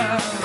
time.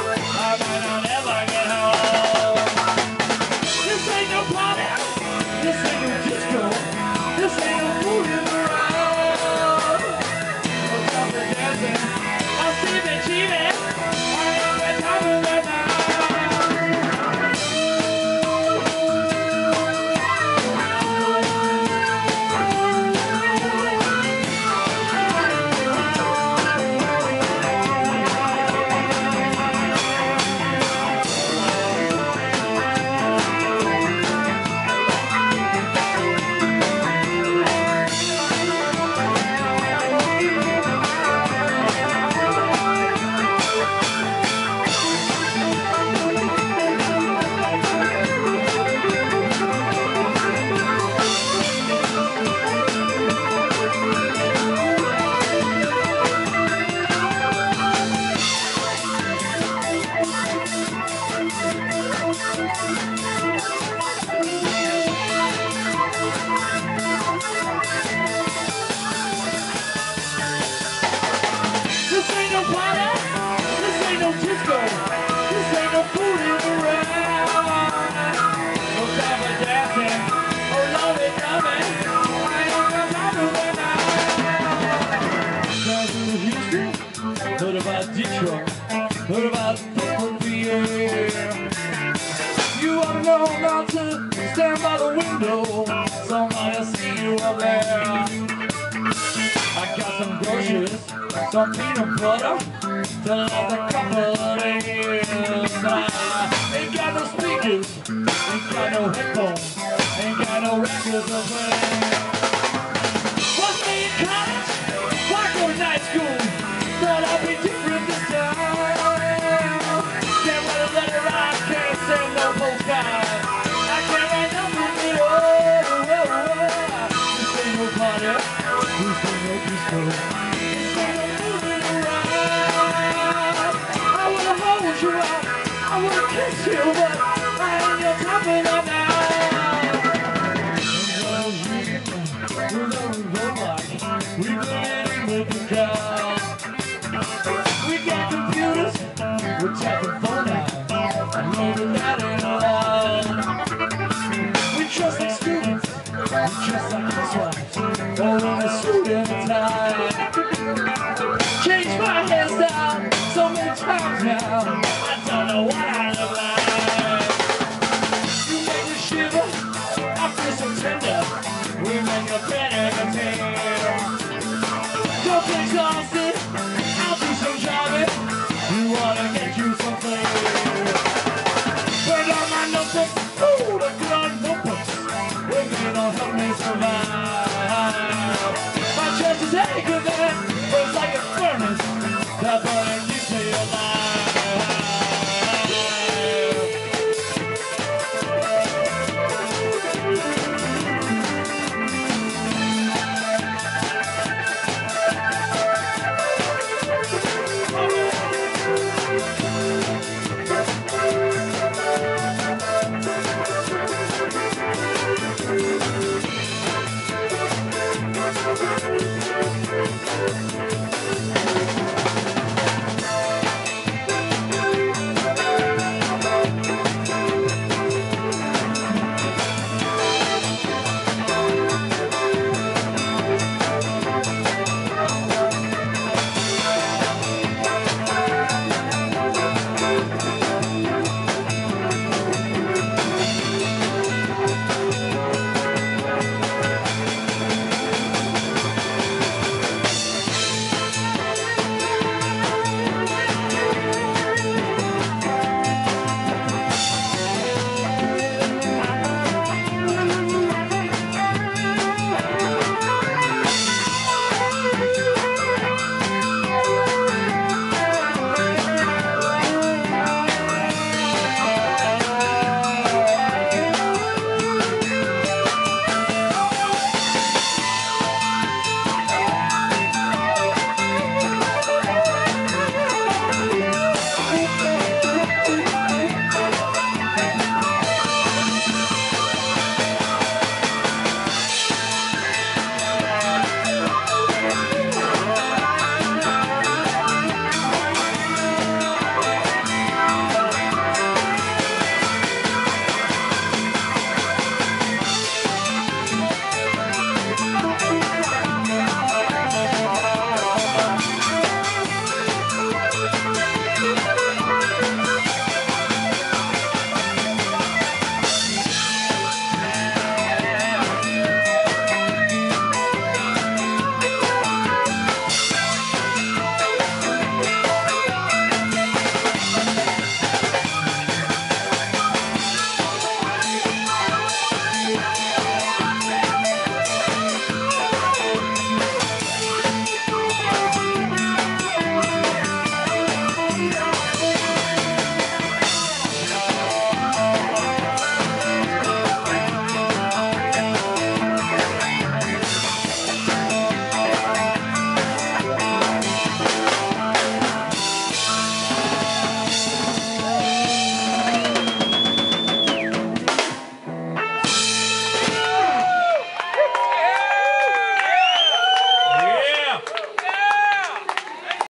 Heard about Detroit. Heard about. You are known not to stand by the window. See you up there. I got some groceries, some peanut butter to couple of. I ain't ah, got no speakers, ain't got no headphones, in college, why go to night school? Thought I'd be different this time. Can't write a letter, I can't oh, oh, oh. send no postcard. I can't write no no no around. I wanna hold you up. I wanna kiss you, but I ain't your type of that now. We blend with the crowd. We got computers, we're checking phone out. I know ain't allowed. We like students, we like exhausted, I'll do some driving. We wanna get you some